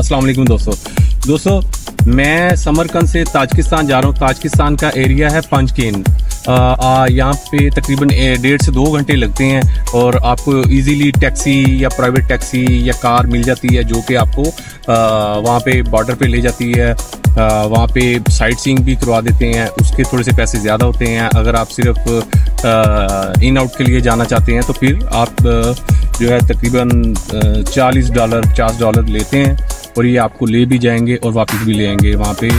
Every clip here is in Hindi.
अस्सलाम वालेकुम दोस्तों। दोस्तों, मैं समरकंद से ताजिकिस्तान जा रहा हूँ। ताजिकिस्तान का एरिया है पंचकेन। यहाँ पे तकरीबन डेढ़ से दो घंटे लगते हैं और आपको इजीली टैक्सी या प्राइवेट टैक्सी या कार मिल जाती है, जो कि आपको वहाँ पे बॉर्डर पे ले जाती है। वहाँ पे साइट सीइंग भी करवा देते हैं। उसके थोड़े से पैसे ज़्यादा होते हैं। अगर आप सिर्फ़ इन आउट के लिए जाना चाहते हैं तो फिर आप जो है तकरीबन चालीस डॉलर पचास डॉलर लेते हैं। और ये आपको ले भी जाएँगे और वापस भी ले आएँगे। वहाँ पे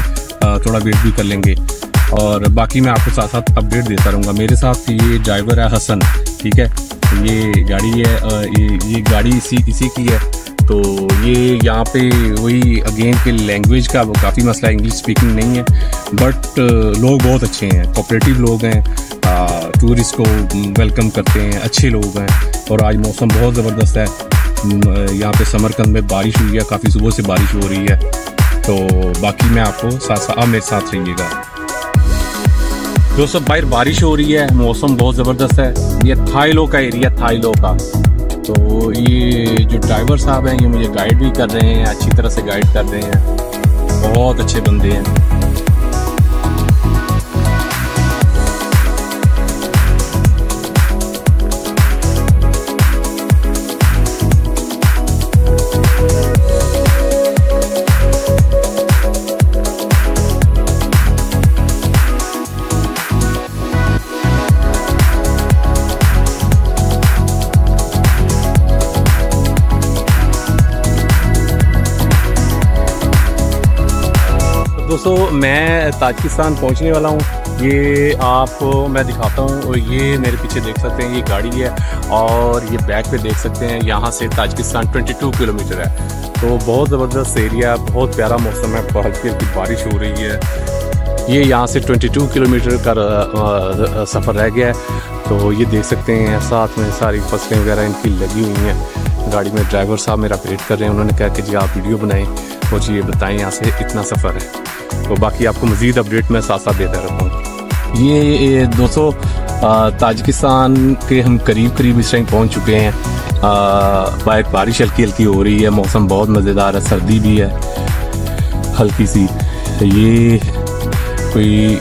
थोड़ा वेट भी कर लेंगे। और बाकी मैं आपको साथ साथ अपडेट देता रहूँगा। मेरे साथ ये ड्राइवर है हसन, ठीक है? ये गाड़ी है ये ये गाड़ी इसी इसी की है। तो ये यहाँ पे वही अगेन के लैंग्वेज का वो काफ़ी मसला इंग्लिश स्पीकिंग नहीं है। बट लोग बहुत अच्छे हैं। कोऑपरेटिव लोग हैं। टूरिस्ट को वेलकम करते हैं। अच्छे लोग हैं। और आज मौसम बहुत ज़बरदस्त है। यहाँ पे समरकंद में बारिश हुई है, काफ़ी सुबह से बारिश हो रही है। तो बाकी मैं आपको साथ साथ आप मेरे साथ रहिएगा। दोस्तों बाहर बारिश हो रही है, मौसम बहुत ज़बरदस्त है। ये थाईलो का एरिया थाईलो का। तो ये जो ड्राइवर साहब हैं, ये मुझे गाइड भी कर रहे हैं, अच्छी तरह से गाइड कर रहे हैं। बहुत अच्छे बंदे हैं। दोस्तों, मैं ताजिकिस्तान पहुँचने वाला हूँ। ये आप, मैं दिखाता हूँ और ये मेरे पीछे देख सकते हैं, ये गाड़ी है और ये बैक पे देख सकते हैं, यहाँ से ताजिकिस्तान 22 किलोमीटर है। तो बहुत ज़बरदस्त एरिया, बहुत प्यारा मौसम है हल्की हल्की बारिश हो रही है। ये यहाँ से 22 किलोमीटर का सफ़र रह गया है। तो ये देख सकते हैं, साथ में सारी फ़सलें वगैरह इनकी लगी हुई हैं। गाड़ी में ड्राइवर साहब मेरा वेट कर रहे हैं, उन्होंने कहा कि जी आप वीडियो बनाएँ और जी ये बताएँ, यहाँ से इतना सफ़र है। तो बाकी आपको मज़ीद अपडेट मैं साथ साथ देता रहता हूँ। ये, दोस्तों ताजिकिस्तान के हम करीब करीब इस टाइम पहुँच चुके हैं। बाहर बारिश हल्की हल्की हो रही है मौसम बहुत मज़ेदार है सर्दी भी है हल्की सी। ये कोई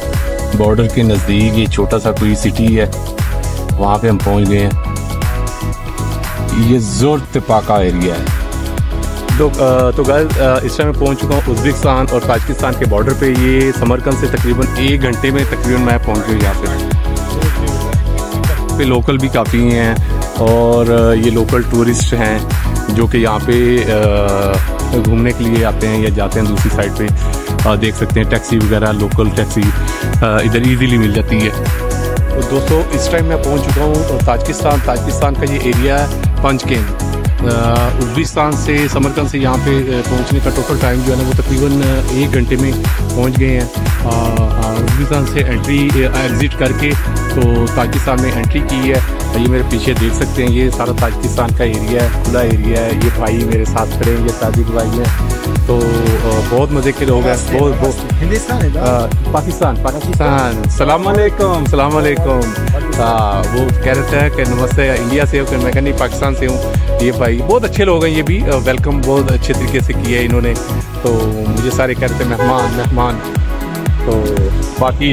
बॉर्डर के नज़दीक ये छोटा सा कोई सिटी है वहाँ पे हम पहुँच गए हैं। ये ज़ोर तिपाका एरिया है। तो तो गैस इस टाइम मैं पहुँच चुका हूँ उज़्बेकिस्तान और ताजिकिस्तान के बॉर्डर पे। ये समरकंद से तकरीबन एक घंटे में तकरीबन मैं पहुँच गई यहाँ पे। पे लोकल भी काफ़ी हैं और ये लोकल टूरिस्ट हैं जो कि यहाँ पे घूमने के लिए आते हैं या जाते हैं दूसरी साइड पे। देख सकते हैं टैक्सी वगैरह लोकल टैक्सी इधर इजीली मिल जाती है। तो दोस्तों, इस टाइम मैं पहुँच चुका हूँ ताजिकिस्तान। ताजिकिस्तान का ये एरिया है पंचकेन। उज़्बेकिस्तान से समरकंद से यहाँ पे पहुँचने का टोटल टाइम जो है ना वो तकरीबन एक घंटे में पहुँच गए हैं। अ, से एंट्री एग्ज़िट करके तो पाकिस्तान में एंट्री की है। ये मेरे पीछे देख सकते हैं ये सारा ताजिकिस्तान का एरिया है खुला एरिया है। ये भाई मेरे साथ खड़े हैं ये ताजिक भाई हैं। तो बहुत मज़े के लोग हैं बहुत बहुत। हिंदुस्तान पाकिस्तान पाकिस्तान। सलाम अलैकुम अलैकुम हाँ वो कह रहे थे कि नमस्ते, इंडिया से हो मैं कहा नहीं, पाकिस्तान से हूँ। ये भाई, बहुत अच्छे लोग हैं, ये भी वेलकम बहुत अच्छे तरीके से है इन्होंने। तो मुझे सारे कह रहे थे मेहमान मेहमान। तो बाकी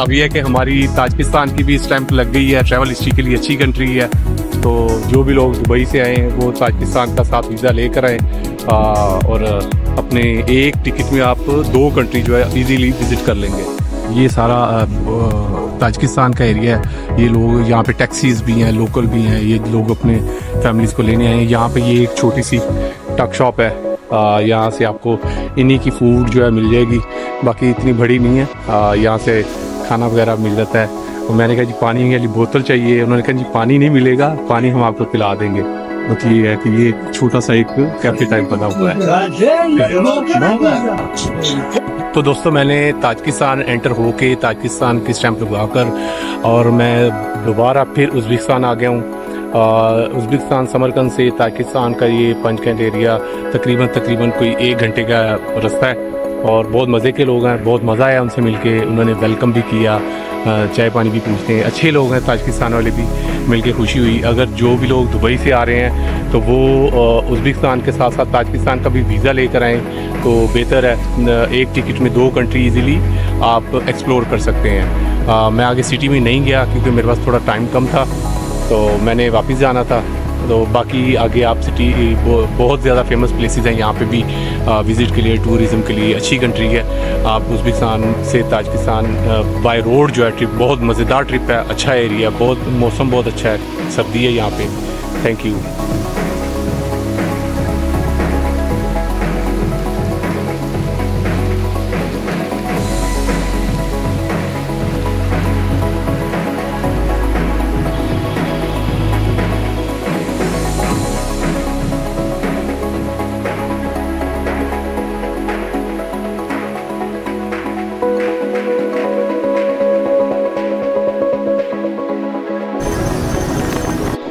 अब यह कि हमारी ताजिकिस्तान की भी टाइम लग गई है ट्रैवल हिस्ट्री के लिए अच्छी कंट्री है। तो जो भी लोग दुबई से आए हैं, वो ताजिकिस्तान का साथ वीज़ा लेकर आए। और अपने एक टिकट में आप दो कंट्री जो है इजीली विज़िट कर लेंगे। ये सारा ताजिकिस्तान का एरिया है। ये लोग यहाँ पे टैक्सीज भी हैं लोकल भी हैं। ये लोग अपने फैमिलीज़ को लेने आए हैं। यहाँ पे ये एक छोटी सी टक शॉप है। यहाँ से आपको इन्हीं की फ़ूड जो है मिल जाएगी। बाकी इतनी बड़ी नहीं है। यहाँ से खाना वगैरह मिल जाता है। और मैंने कहा जी, पानी वाली बोतल चाहिए। उन्होंने कहा जी, पानी नहीं मिलेगा। पानी हम आपको पिला देंगे। मतलब ये है कि ये छोटा सा एक कैफ़े टाइप बना हुआ है। तो दोस्तों, मैंने ताजिकिस्तान एंटर होके ताजिकिस्तान की स्टैंप लगाकर और मैं दोबारा फिर उज़्बेकिस्तान आ गया हूँ। उज़्बेकिस्तान, समरकंद से ताजिकिस्तान का ये पंचकंड एरिया तकरीबन तकरीबन कोई एक घंटे का रास्ता है। और बहुत मज़े के लोग हैं, बहुत मज़ा आया उनसे मिलके। उन्होंने वेलकम भी किया। चाय पानी भी पूछते हैं। अच्छे लोग हैं ताजकिस्तान वाले भी मिलके खुशी हुई। अगर जो भी लोग दुबई से आ रहे हैं तो वो उज़्बेकिस्तान के साथ साथ ताजकिस्तान का भी वीज़ा लेकर आएँ तो बेहतर है एक टिकट में दो कंट्री इजीली आप एक्सप्लोर कर सकते हैं। आ, मैं आगे सिटी में नहीं गया क्योंकि मेरे पास थोड़ा टाइम कम था तो मैंने वापस जाना था। तो बाकी आगे आप सिटी बहुत ज़्यादा फ़ेमस प्लेसेस हैं। यहाँ पे भी विज़िट के लिए टूरिज़म के लिए अच्छी कंट्री है। आप उज़्बेकिस्तान से ताजिकिस्तान बाय रोड जो है ट्रिप बहुत मज़ेदार ट्रिप है। अच्छा एरिया बहुत, मौसम बहुत अच्छा है। सर्दी है यहाँ पे। थैंक यू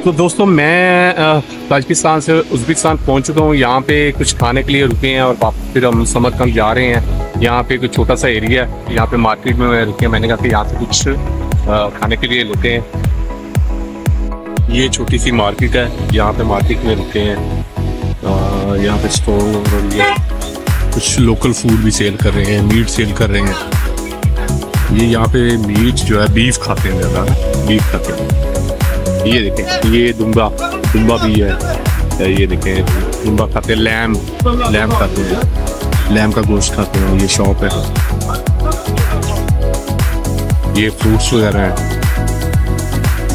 तो दोस्तों, मैं ताजिकिस्तान से उज़्बेकिस्तान पहुँच चुका हूँ। यहाँ पे कुछ खाने के लिए रुके हैं और फिर हम समरकंद जा रहे हैं। यहाँ पे कुछ छोटा सा एरिया है, यहाँ पे मार्केट में रुके मैंने कहा कि यहाँ से कुछ खाने के लिए लेते हैं। ये छोटी सी मार्केट है, यहाँ पे मार्केट में रुके हैं। यहाँ पे स्टोर और ये कुछ लोकल फ़ूड भी सेल कर रहे हैं, मीट सेल कर रहे हैं। ये यहाँ पे मीट जो है, बीफ खाते हैं ज़्यादा, बीफ खाते हैं। ये देखें ये दुम्बा दुम्बा भी है। ये देखें दुम्बा खाते हैं लैम लैम खाते हैं। लैम का गोश्त खाते हैं ये शॉप है। ये फ्रूट्स वगैरह हैं।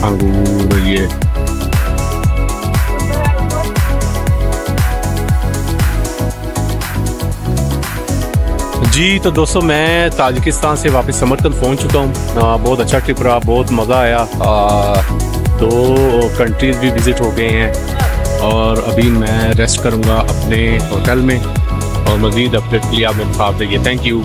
अंगूर ये। जी तो दोस्तों मैं ताजिकिस्तान से वापस समरकंद पहुँच चुका हूँ। बहुत अच्छा ट्रिप रहा बहुत मज़ा आया। आ, दो कंट्रीज़ भी विज़िट हो गए हैं और अभी मैं रेस्ट करूँगा अपने होटल में और मज़ीद अपडेट के लिए आप मेरे साथ थैंक यू